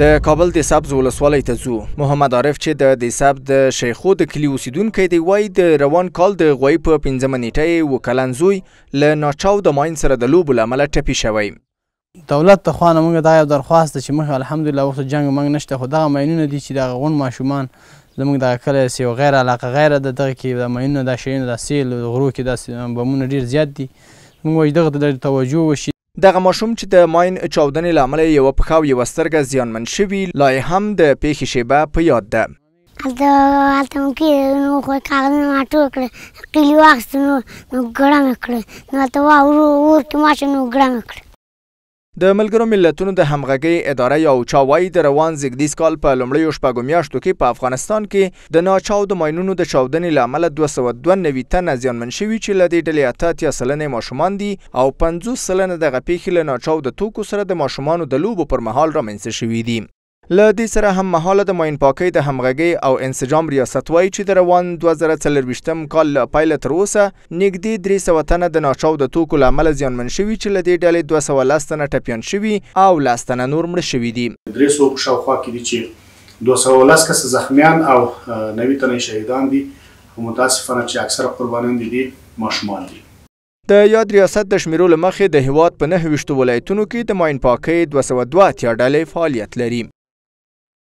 د کابل د سبز ولسوالۍ ته ځو محمد عارف چې د د سبز د شیخو د کلي اوسیدونکی دی وایي د روان کال د غوایي په پنځمه نیټه یې و کلن زوی له ناچاو د ماین سره د لوبو له امله ټپي شوی دولت ته خوانه موږ دا یو درخواست ده چې موږ الحمدلله وخت جنگ موږ نشته خو دغه ماینونه دي چې دغه غون ماشومان زموږ دغه کلی سي او غیر علاقه غیر د دغه کې د ماینونه دا شیونه د سیل غرو کې دا بمونه ډیر زیات دي موږ وایي دغه ته توجه وشي دغه ماشوم چې د ماین چاودنې لامل یو پښه او یو سترګه زیانمن شوی لا هم د پیښې شیبه په یاد ده هلته هلته مو کې نو خو کاغذونه ما ټول کړل قیلي واخیستو نو نو ګړه مې کړل نو هلته وا اور اور کې ما شو نو ګړه مې کړل د ملګرو ملتونو د همغږۍ اداره یا اوچا وایي د روان زیږدیز کال په لومړیو شپږو میاشتو کې په افغانستان کې د ناچاودو ماینونو د چاودنې له امله دوه سوه دوه نوي تنه زیانمن شوي چې له دې ډلې اته اتیا سلنه یې ماشومان دي او پنځوس سلنه دغه پېښې له ناچاوده توکو سره د ماشومانو د لوبو پر مهال رامنځته شوي دي. له دې سره هم مهاله د ماین پاکۍ د همغږۍ او انسجام ریاست وايي چې د روان دوه زره څلرویشتم کال له پیله تر اوسه نږدې درې سوه تنه د ناچاوده توکو له امله زیانمن شوي چې له دې ډلې دوه سوه لس تنه ټپیان شوي او لس تنه نور مړه شوي دي. درې سوه په شاوخوا کې دي چې دوه سوه او لس کسه زخمیان او نوي تنه یې شهیدان دي، خو متاسفانه چې اکثره قربانیان د دې ماشومان دي. د یاد ریاست د شمېرو له مخې د هېواد په نهه ویشتو ولایتونو کې د ماین پاکۍ دوه سوه دوه اتیا ډلې فعالیت لري.